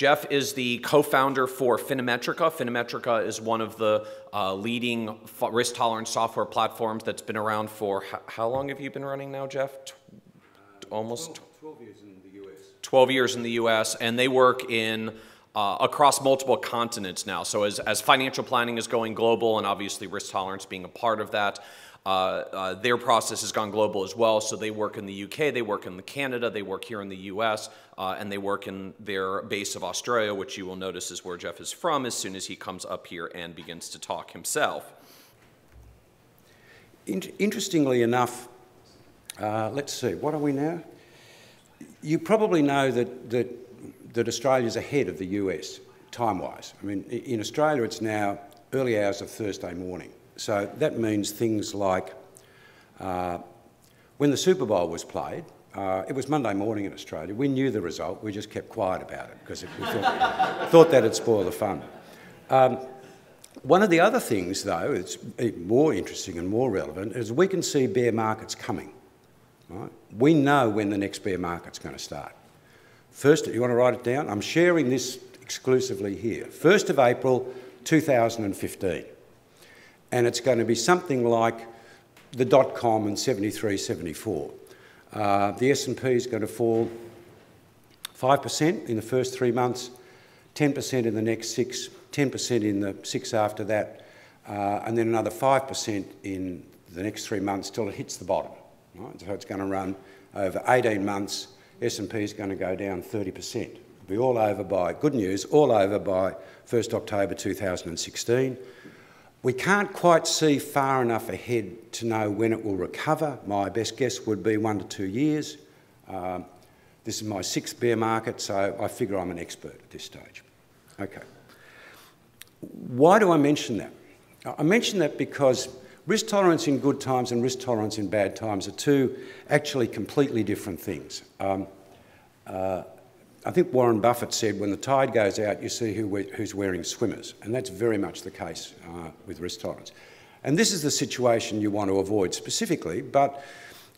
Jeff is the co-founder for FinaMetrica. FinaMetrica is one of the uh, leading risk tolerance software platforms that's been around for, how long have you been running now, Jeff? Almost 12, 12 years in the US. 12 years in the US, and they work in uh, across multiple continents now. So as, as financial planning is going global, and obviously risk tolerance being a part of that, uh, uh, their process has gone global as well. So they work in the UK, they work in Canada, they work here in the US, uh, and they work in their base of Australia, which you will notice is where Jeff is from as soon as he comes up here and begins to talk himself. In interestingly enough, uh, let's see, what are we now? You probably know that, that, that Australia's ahead of the US time-wise. I mean, in Australia it's now early hours of Thursday morning. So that means things like uh, when the Super Bowl was played, uh, it was Monday morning in Australia. We knew the result. We just kept quiet about it because we thought, thought that'd spoil the fun. Um, one of the other things, though, that's more interesting and more relevant, is we can see bear markets coming. Right? We know when the next bear market's going to start. First, you want to write it down? I'm sharing this exclusively here. 1st of April 2015 and it's going to be something like the dot-com in 73, 74. Uh, the S&P is going to fall 5% in the first three months, 10% in the next six, 10% in the six after that, uh, and then another 5% in the next three months till it hits the bottom. Right? So it's going to run over 18 months. S&P is going to go down 30%. It'll be all over by, good news, all over by 1st October 2016. We can't quite see far enough ahead to know when it will recover. My best guess would be one to two years. Um, this is my sixth bear market, so I figure I'm an expert at this stage. Okay. Why do I mention that? I mention that because risk tolerance in good times and risk tolerance in bad times are two actually completely different things. Um, uh, I think Warren Buffett said, when the tide goes out, you see who, who's wearing swimmers. And that's very much the case uh, with risk tolerance. And this is the situation you want to avoid specifically, but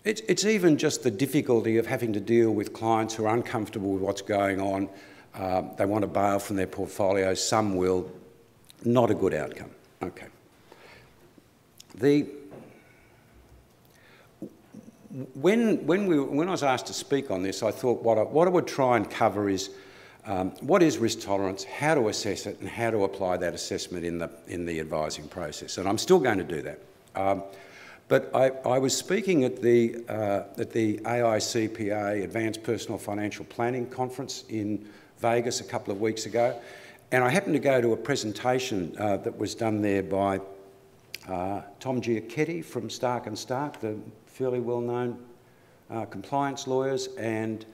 it's, it's, even just the difficulty of having to deal with clients who are uncomfortable with what's going on. Uh, they want to bail from their portfolios. Some will. Not a good outcome. Okay. The when, when, we, when I was asked to speak on this, I thought what I, what I would try and cover is um, what is risk tolerance, how to assess it, and how to apply that assessment in the, in the advising process. And I'm still going to do that. Um, but I, I, was speaking at the, uh, at the AICPA Advanced Personal Financial Planning Conference in Vegas a couple of weeks ago, and I happened to go to a presentation uh, that was done there by uh, Tom Giachetti from Stark and Stark, the fairly well-known uh, compliance lawyers, and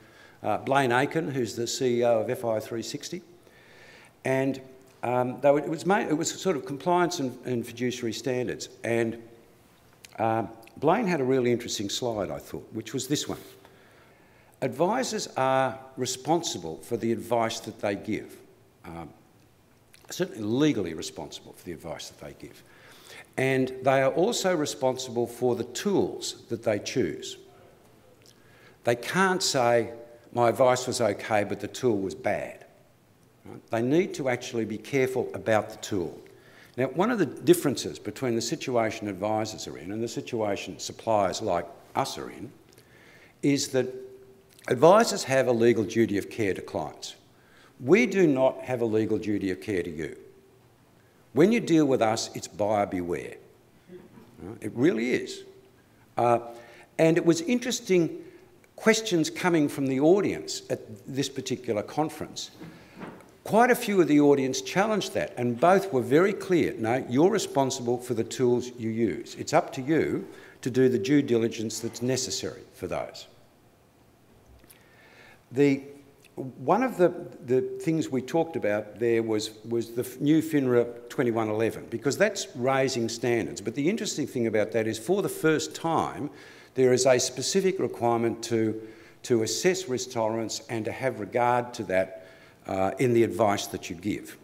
uh, Blaine Aikin, who's the CEO of FI360. And um, were, it, was made, it was sort of compliance and, and fiduciary standards. And uh, Blaine had a really interesting slide, I thought, which was this one. Advisors are responsible for the advice that they give. Um, certainly legally responsible for the advice that they give. And they are also responsible for the tools that they choose. They can't say, my advice was okay, but the tool was bad. They need to actually be careful about the tool. Now, one of the differences between the situation advisors are in and the situation suppliers like us are in is that advisors have a legal duty of care to clients. We do not have a legal duty of care to you. When you deal with us, it's buyer beware. It really is. Uh, and it was interesting questions coming from the audience at this particular conference. Quite a few of the audience challenged that, and both were very clear. No, you're responsible for the tools you use. It's up to you to do the due diligence that's necessary for those. The one of the, the things we talked about there was, was the new FINRA 2111, because that's raising standards. But the interesting thing about that is for the first time, there is a specific requirement to, to assess risk tolerance and to have regard to that uh, in the advice that you give.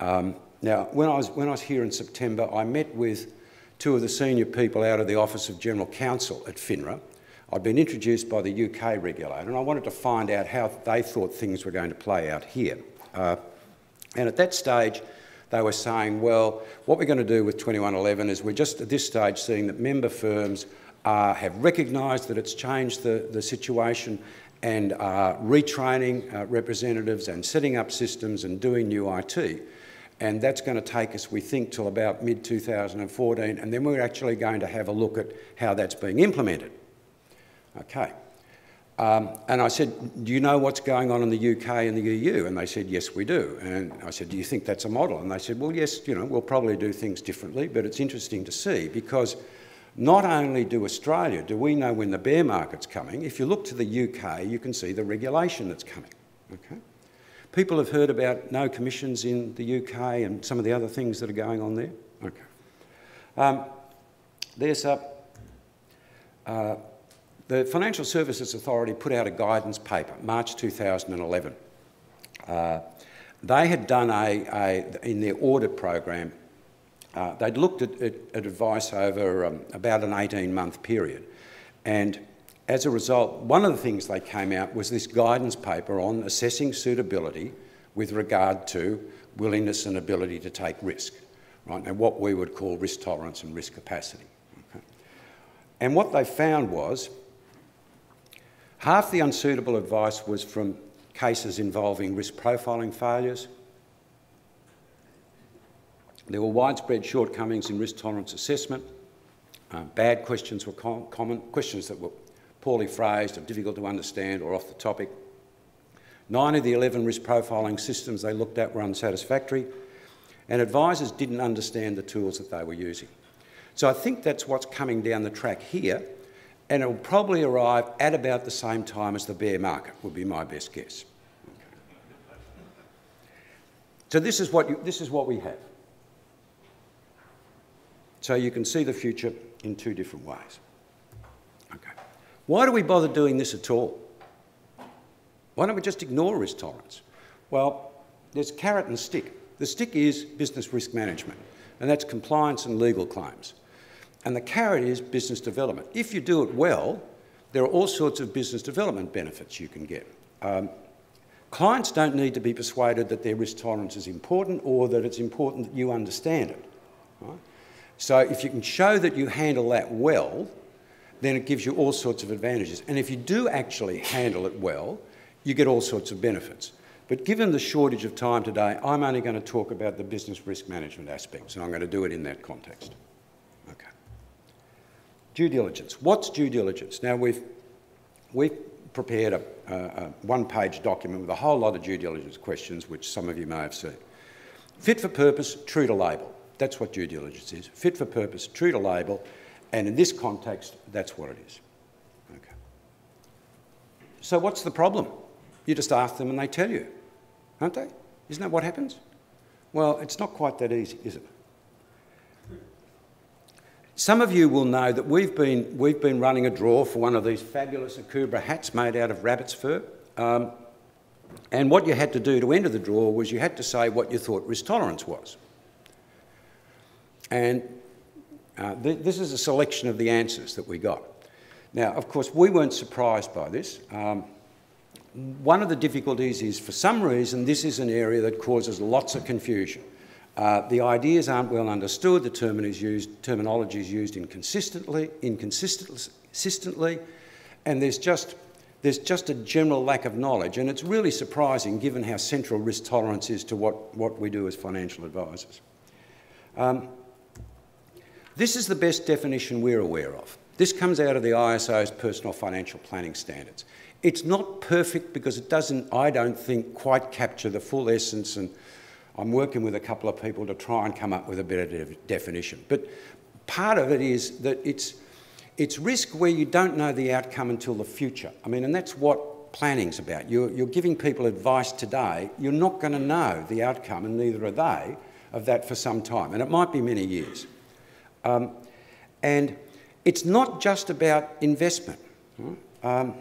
Um, now, when I, was, when I was here in September, I met with two of the senior people out of the Office of General Counsel at FINRA. I'd been introduced by the UK regulator and I wanted to find out how they thought things were going to play out here. Uh, and at that stage, they were saying, well, what we're going to do with 2111 is we're just at this stage seeing that member firms uh, have recognised that it's changed the, the situation and are retraining uh, representatives and setting up systems and doing new IT. And that's going to take us, we think, till about mid 2014, and then we're actually going to have a look at how that's being implemented. Okay. Um, and I said, Do you know what's going on in the UK and the EU? And they said, Yes, we do. And I said, Do you think that's a model? And they said, Well, yes, you know, we'll probably do things differently, but it's interesting to see because not only do Australia, do we know when the bear market's coming, if you look to the UK, you can see the regulation that's coming. Okay? People have heard about no commissions in the UK and some of the other things that are going on there. Okay. Um, there's a. Uh, the Financial Services Authority put out a guidance paper, March 2011. Uh, they had done a, a, in their audit program, uh, they'd looked at, at, at advice over um, about an 18 month period. And as a result, one of the things they came out was this guidance paper on assessing suitability with regard to willingness and ability to take risk, right? And what we would call risk tolerance and risk capacity. Okay? And what they found was Half the unsuitable advice was from cases involving risk profiling failures. There were widespread shortcomings in risk tolerance assessment. Uh, bad questions were com common, questions that were poorly phrased or difficult to understand or off the topic. Nine of the 11 risk profiling systems they looked at were unsatisfactory, and advisors didn't understand the tools that they were using. So I think that's what's coming down the track here and it will probably arrive at about the same time as the bear market, would be my best guess. So this is what, you, this is what we have. So you can see the future in two different ways. Okay. Why do we bother doing this at all? Why don't we just ignore risk tolerance? Well, there's carrot and stick. The stick is business risk management, and that's compliance and legal claims. And the carrot is business development. If you do it well, there are all sorts of business development benefits you can get. Um, clients don't need to be persuaded that their risk tolerance is important or that it's important that you understand it. Right? So if you can show that you handle that well, then it gives you all sorts of advantages. And if you do actually handle it well, you get all sorts of benefits. But given the shortage of time today, I'm only going to talk about the business risk management aspects, and I'm going to do it in that context. Due diligence. What's due diligence? Now, we've, we've prepared a, a, a one-page document with a whole lot of due diligence questions, which some of you may have seen. Fit for purpose, true to label. That's what due diligence is. Fit for purpose, true to label, and in this context, that's what it is. Okay. So what's the problem? You just ask them and they tell you, aren't they? Isn't that what happens? Well, it's not quite that easy, is it? Some of you will know that we've been, we've been running a draw for one of these fabulous Akubra hats made out of rabbit's fur. Um, and what you had to do to enter the draw was you had to say what you thought risk tolerance was. And uh, th this is a selection of the answers that we got. Now, of course, we weren't surprised by this. Um, one of the difficulties is, for some reason, this is an area that causes lots of confusion. Uh, the ideas aren't well understood, the term is used, terminology is used inconsistently, inconsistently, and there's just, there's just a general lack of knowledge. And it's really surprising given how central risk tolerance is to what, what we do as financial advisors. Um, this is the best definition we're aware of. This comes out of the ISO's personal financial planning standards. It's not perfect because it doesn't, I don't think, quite capture the full essence and I'm working with a couple of people to try and come up with a better de definition. But part of it is that it's, it's risk where you don't know the outcome until the future. I mean, and that's what planning's about. You're, you're giving people advice today, you're not going to know the outcome, and neither are they, of that for some time. And it might be many years. Um, and it's not just about investment. Um,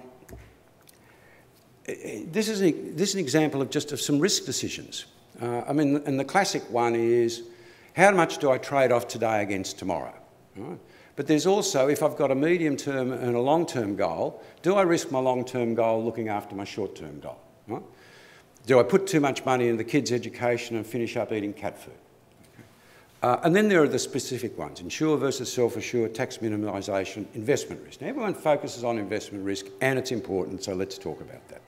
this, is a, this is an example of just of some risk decisions. Uh, I mean, and the classic one is, how much do I trade off today against tomorrow? Right? But there's also, if I've got a medium term and a long term goal, do I risk my long term goal looking after my short term goal? Right? Do I put too much money in the kids' education and finish up eating cat food? Uh, and then there are the specific ones, insure versus self-assure, tax minimisation, investment risk. Now everyone focuses on investment risk and it's important, so let's talk about that.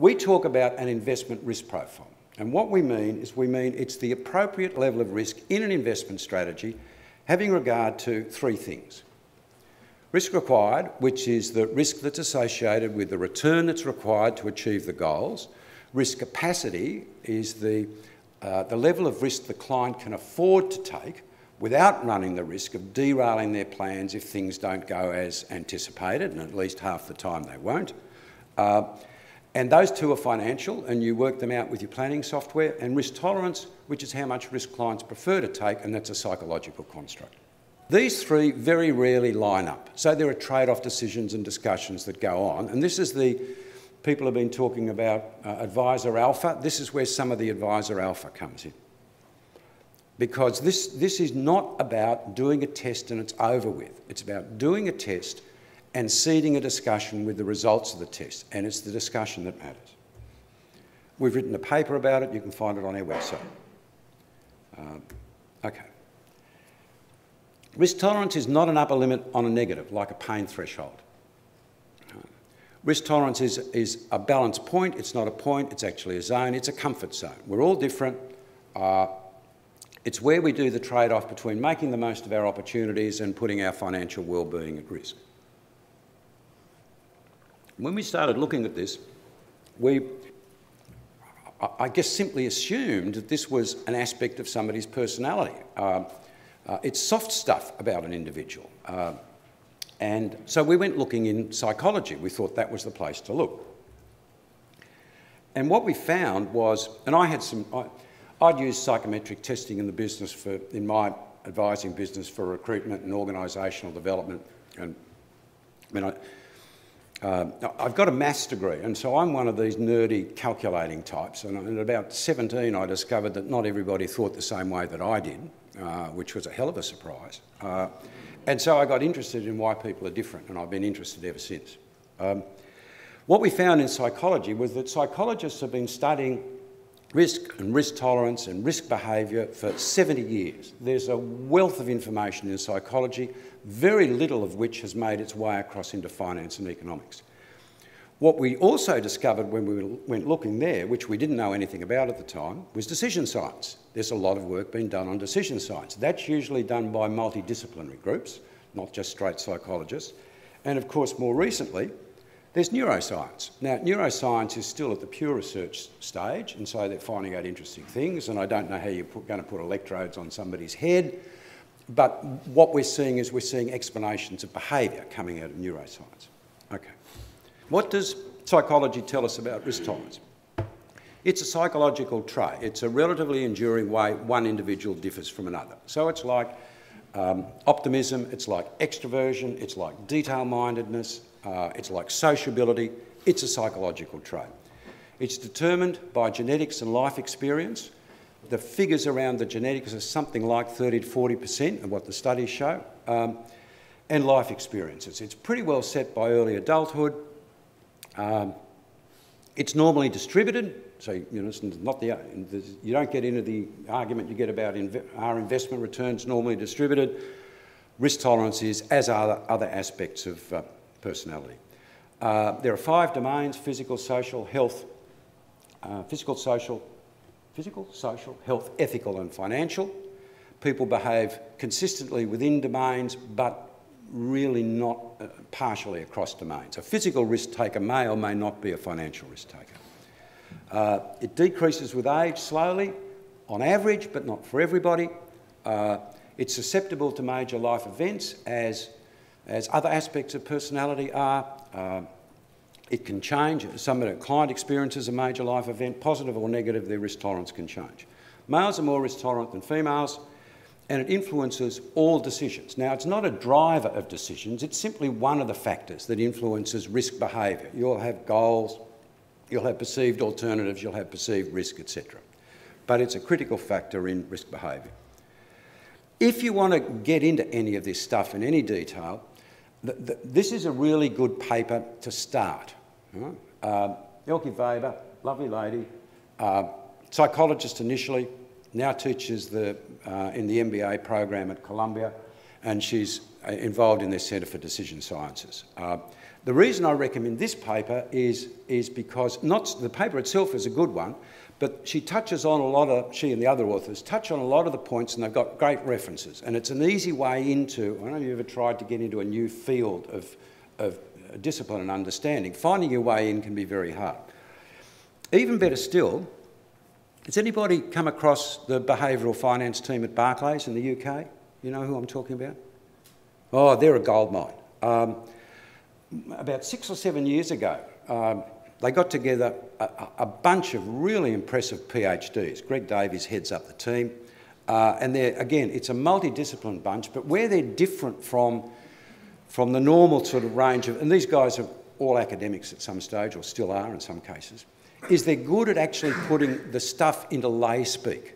We talk about an investment risk profile. And what we mean is we mean it's the appropriate level of risk in an investment strategy having regard to three things. Risk required, which is the risk that's associated with the return that's required to achieve the goals. Risk capacity is the, uh, the level of risk the client can afford to take without running the risk of derailing their plans if things don't go as anticipated, and at least half the time they won't. Uh, and those two are financial, and you work them out with your planning software, and risk tolerance, which is how much risk clients prefer to take, and that's a psychological construct. These three very rarely line up. So there are trade off decisions and discussions that go on. And this is the people have been talking about uh, advisor alpha. This is where some of the advisor alpha comes in. Because this, this is not about doing a test and it's over with. It's about doing a test and seeding a discussion with the results of the test. And it's the discussion that matters. We've written a paper about it. You can find it on our website. Um, okay. Risk tolerance is not an upper limit on a negative, like a pain threshold. Risk tolerance is, is a balance point. It's not a point, it's actually a zone. It's a comfort zone. We're all different. Uh, it's where we do the trade off between making the most of our opportunities and putting our financial well-being at risk. When we started looking at this, we, I guess, simply assumed that this was an aspect of somebody's personality. Uh, uh, it's soft stuff about an individual. Uh, and so we went looking in psychology. We thought that was the place to look. And what we found was, and I had some, I, would used psychometric testing in the business for, in my advising business for recruitment and organisational development. And I mean, I, uh, I've got a maths degree, and so I'm one of these nerdy calculating types. And at about 17, I discovered that not everybody thought the same way that I did. Uh, which was a hell of a surprise. Uh, and so I got interested in why people are different, and I've been interested ever since. Um, what we found in psychology was that psychologists have been studying risk and risk tolerance and risk behaviour for 70 years. There's a wealth of information in psychology, very little of which has made its way across into finance and economics. What we also discovered when we went looking there, which we didn't know anything about at the time, was decision science. There's a lot of work being done on decision science. That's usually done by multidisciplinary groups, not just straight psychologists. And of course, more recently, there's neuroscience. Now, neuroscience is still at the pure research stage, and so they're finding out interesting things, and I don't know how you're going to put electrodes on somebody's head, but what we're seeing is we're seeing explanations of behaviour coming out of neuroscience. Okay. What does psychology tell us about risk tolerance? It's a psychological trait. It's a relatively enduring way one individual differs from another. So it's like um, optimism, it's like extroversion, it's like detail-mindedness, uh, it's like sociability. It's a psychological trait. It's determined by genetics and life experience. The figures around the genetics are something like 30 to 40% of what the studies show, um, and life experiences. It's pretty well set by early adulthood, um, it's normally distributed, so you know, it's not the, you don't get into the argument you get about inv are investment returns normally distributed. Risk tolerance is, as are other aspects of uh, personality. Uh, there are five domains, physical, social, health, uh, physical, social, physical, social, health, ethical and financial. People behave consistently within domains, but really not uh, partially across domains. A physical risk taker may or may not be a financial risk taker. Uh, it decreases with age slowly, on average, but not for everybody. Uh, it's susceptible to major life events as, as other aspects of personality are. Uh, it can change. Some client experiences a major life event, positive or negative, their risk tolerance can change. Males are more risk tolerant than females and it influences all decisions. Now, it's not a driver of decisions, it's simply one of the factors that influences risk behaviour. You'll have goals, you'll have perceived alternatives, you'll have perceived risk, etc. But it's a critical factor in risk behaviour. If you want to get into any of this stuff in any detail, th th this is a really good paper to start. Right? Uh, Elke Weber, lovely lady, uh, psychologist initially, now teaches the, uh, in the MBA program at Columbia, and she's uh, involved in their Centre for Decision Sciences. Uh, the reason I recommend this paper is, is because not, the paper itself is a good one, but she touches on a lot of, she and the other authors touch on a lot of the points and they've got great references. And it's an easy way into, I don't know if you've ever tried to get into a new field of, of discipline and understanding. Finding your way in can be very hard. Even better still, has anybody come across the behavioural finance team at Barclays in the UK? You know who I'm talking about? Oh, they're a goldmine. Um, about six or seven years ago, um, they got together a, a, bunch of really impressive PhDs. Greg Davies heads up the team. Uh, and again, it's a multidisciplined bunch, but where they're different from, from the normal sort of range of, and these guys are all academics at some stage, or still are in some cases, is they're good at actually putting the stuff into lay speak,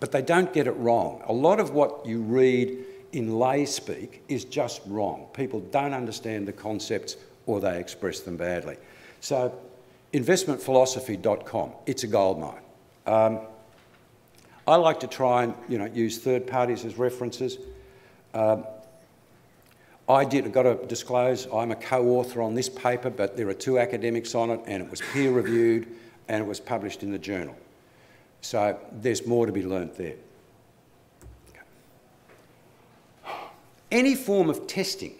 but they don't get it wrong. A lot of what you read in lay speak is just wrong. People don't understand the concepts or they express them badly. So investmentphilosophy.com, it's a goldmine. Um, I like to try and you know, use third parties as references. Um, I did, I've got to disclose, I'm a co-author on this paper, but there are two academics on it and it was peer reviewed and it was published in the journal. So there's more to be learnt there. Any form of testing,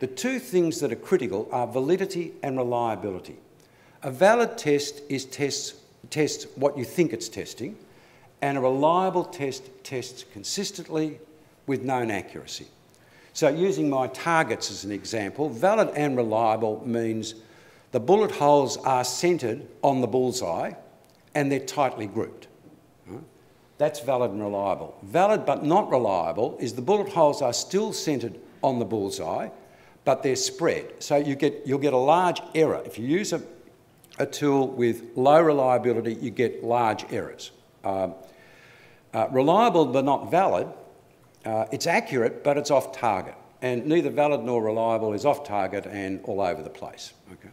the two things that are critical are validity and reliability. A valid test is tests, tests what you think it's testing, and a reliable test tests consistently with known accuracy. So using my targets as an example, valid and reliable means the bullet holes are centred on the bullseye and they're tightly grouped. That's valid and reliable. Valid but not reliable is the bullet holes are still centred on the bullseye, but they're spread. So you get, you'll get a large error. If you use a, a tool with low reliability, you get large errors. Um, uh, reliable but not valid, uh, it's accurate, but it's off target. And neither valid nor reliable is off target and all over the place. Okay.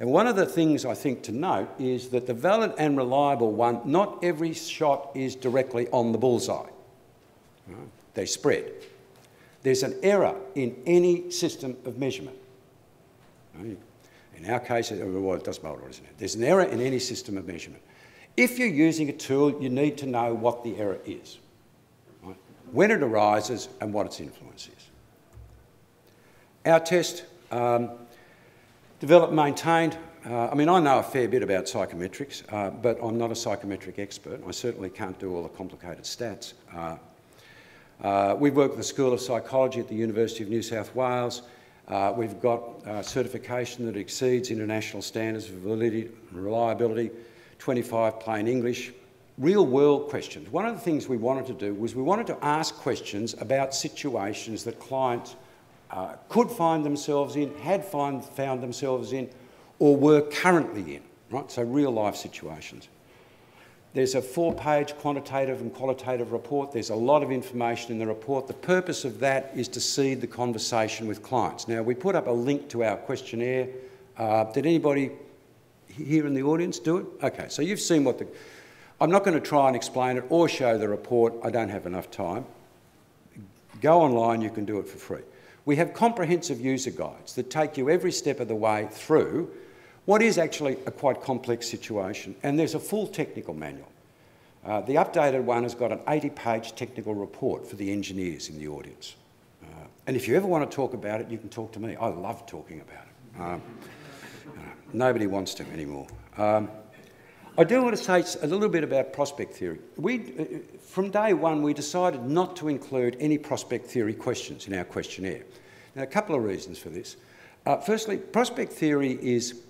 And one of the things I think to note is that the valid and reliable one, not every shot is directly on the bullseye. They spread. There's an error in any system of measurement. In our case, well, it doesn't matter, isn't it? There's an error in any system of measurement. If you're using a tool, you need to know what the error is, right? when it arises and what its influence is. Our test um, Developed, maintained. Uh, I mean, I know a fair bit about psychometrics, uh, but I'm not a psychometric expert. I certainly can't do all the complicated stats. Uh, uh we work with the School of Psychology at the University of New South Wales. Uh, we've got certification that exceeds international standards of validity and reliability, 25 plain English, real world questions. One of the things we wanted to do was we wanted to ask questions about situations that clients uh, could find themselves in, had find, found themselves in, or were currently in, right? So real life situations. There's a four-page quantitative and qualitative report. There's a lot of information in the report. The purpose of that is to seed the conversation with clients. Now, we put up a link to our questionnaire. Uh, did anybody here in the audience do it? Okay, so you've seen what the... I'm not going to try and explain it or show the report. I don't have enough time. Go online, you can do it for free. We have comprehensive user guides that take you every step of the way through what is actually a quite complex situation, and there's a full technical manual. Uh, the updated one has got an 80-page technical report for the engineers in the audience. Uh, and if you ever want to talk about it, you can talk to me. I love talking about it. Um, uh, nobody wants to anymore. Um, I do want to say a little bit about prospect theory. We, uh, from day one, we decided not to include any prospect theory questions in our questionnaire. Now, a couple of reasons for this. Uh, firstly, prospect theory is,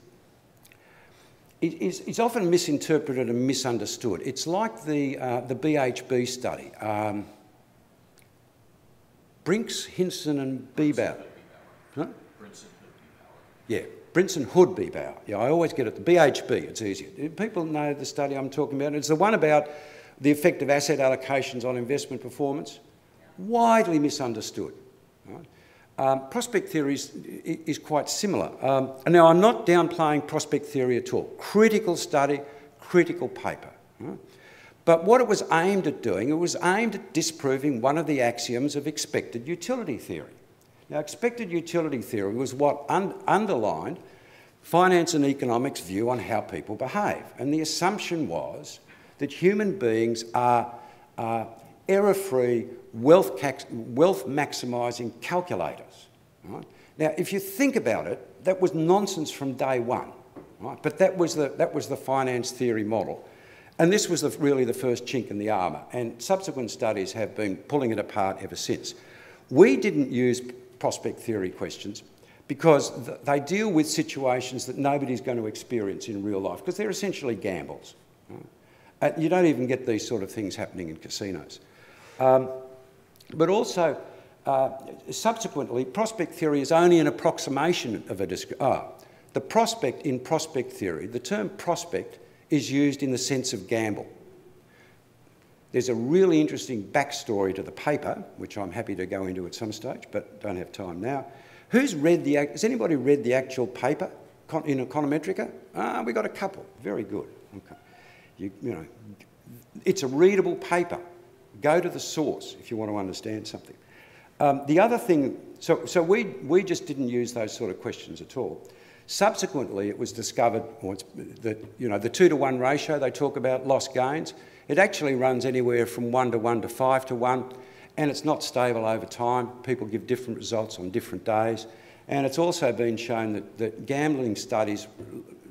it is it's often misinterpreted and misunderstood. It's like the, uh, the BHB study. Um, Brinks, Hinson and Beebower. Huh? Yeah, Brinson Hood Beebower. Yeah, I always get it. The BHB, it's easier. People know the study I'm talking about. It's the one about the effect of asset allocations on investment performance. widely misunderstood. Right? Um, prospect theory is, is quite similar. Um, now, I'm not downplaying prospect theory at all. Critical study, critical paper. Right? But what it was aimed at doing, it was aimed at disproving one of the axioms of expected utility theory. Now, expected utility theory was what un underlined finance and economics' view on how people behave. And the assumption was that human beings are, are error-free, wealth, wealth maximising calculators. Right? Now, if you think about it, that was nonsense from day one. Right? But that was, the, that was the finance theory model. And this was the, really the first chink in the armour, and subsequent studies have been pulling it apart ever since. We didn't use prospect theory questions because th they deal with situations that nobody's going to experience in real life because they're essentially gambles. Right? You don't even get these sort of things happening in casinos. Um, but also, uh, subsequently, prospect theory is only an approximation of a... Ah, the prospect in prospect theory, the term prospect is used in the sense of gamble. There's a really interesting backstory to the paper, which I'm happy to go into at some stage, but don't have time now. Who's read the, has anybody read the actual paper in Econometrica? Ah, we got a couple. Very good. Okay. You, you know, it's a readable paper. Go to the source if you want to understand something. Um, the other thing, so, so we, we just didn't use those sort of questions at all. Subsequently, it was discovered that you know, the two to one ratio they talk about, lost gains, it actually runs anywhere from one to one to five to one, and it's not stable over time. People give different results on different days. And it's also been shown that, that gambling studies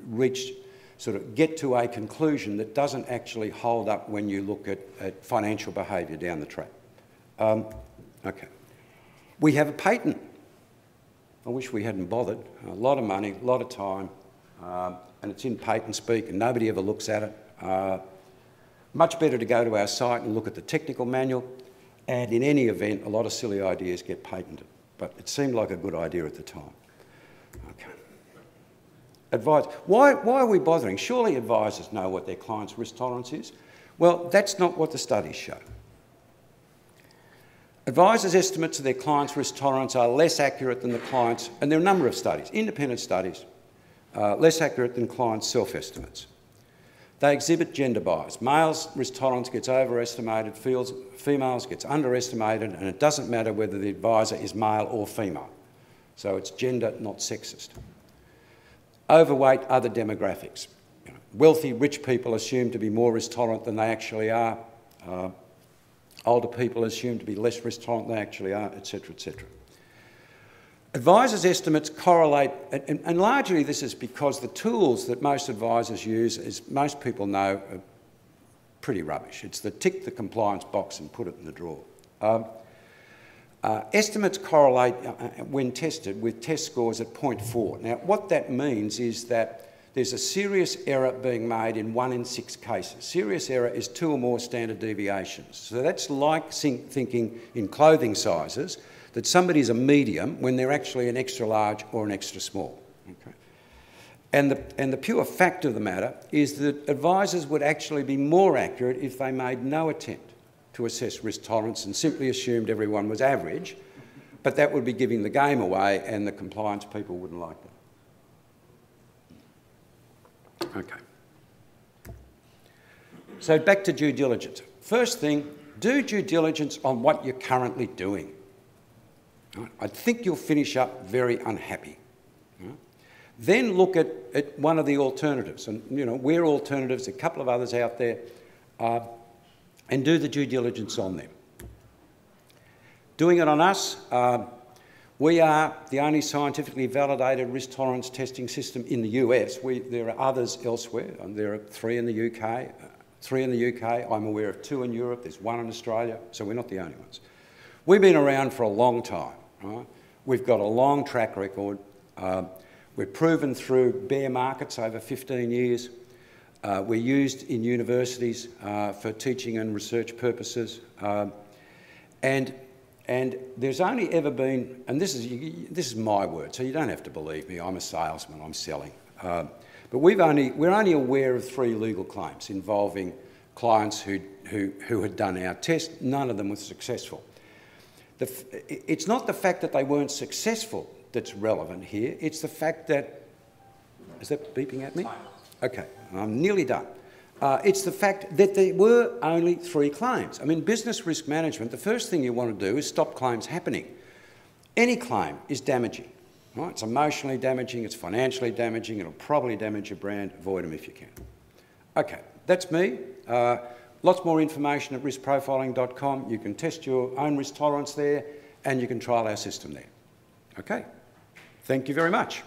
reach sort of get to a conclusion that doesn't actually hold up when you look at, at financial behaviour down the track. Um, okay. We have a patent I wish we hadn't bothered. A lot of money, a lot of time, uh, and it's in patent speak and nobody ever looks at it. Uh, much better to go to our site and look at the technical manual, and in any event, a lot of silly ideas get patented. But it seemed like a good idea at the time. Okay. Why, why are we bothering? Surely advisors know what their client's risk tolerance is. Well, that's not what the studies show. Advisors' estimates of their clients' risk tolerance are less accurate than the clients, and there are a number of studies, independent studies, uh, less accurate than clients' self-estimates. They exhibit gender bias. Males' risk tolerance gets overestimated, females gets underestimated, and it doesn't matter whether the advisor is male or female. So it's gender, not sexist. Overweight other demographics. wealthy, rich people assumed to be more risk tolerant than they actually are. Uh, older people assumed to be less risk tolerant than they actually are, etc., etc. Advisors' estimates correlate, and, and, largely this is because the tools that most advisors use, as most people know, are pretty rubbish. It's the tick the compliance box and put it in the drawer. Um, uh, estimates correlate uh, uh when tested with test scores at 0.4. Now, what that means is that there's a serious error being made in one in six cases. Serious error is two or more standard deviations. So that's like thinking in clothing sizes that somebody's a medium when they're actually an extra large or an extra small. Okay? And, the, and the pure fact of the matter is that advisors would actually be more accurate if they made no attempt to assess risk tolerance and simply assumed everyone was average, but that would be giving the game away and the compliance people wouldn't like that. Okay. So back to due diligence. First thing, do due diligence on what you're currently doing. I think you'll finish up very unhappy. Then look at, at one of the alternatives, and you know, we're alternatives, a couple of others out there, uh, and do the due diligence on them. Doing it on us, uh, we are the only scientifically validated risk tolerance testing system in the US. We, there are others elsewhere. and There are three in the UK, uh, three in the UK. I'm aware of two in Europe. There's one in Australia, so we're not the only ones. We've been around for a long time. Right? We've got a long track record. Uh, we're proven through bear markets over 15 years. Uh, we're used in universities uh, for teaching and research purposes. Um, and and there's only ever been, and this is, this is my word, so you don't have to believe me, I'm a salesman, I'm selling. Uh, but we've only, we're only aware of three legal claims involving clients who, who, who had done our test. None of them were successful. the, it's not the fact that they weren't successful that's relevant here, it's the fact that, is that beeping at me? Okay, I'm nearly done. Uh, it's the fact that there were only three claims. I mean, business risk management, the first thing you want to do is stop claims happening. Any claim is damaging. Right? It's emotionally damaging, it's financially damaging, it'll probably damage your brand. Avoid them if you can. Okay, that's me. Uh, lots more information at riskprofiling.com. You can test your own risk tolerance there and you can trial our system there. Okay, thank you very much.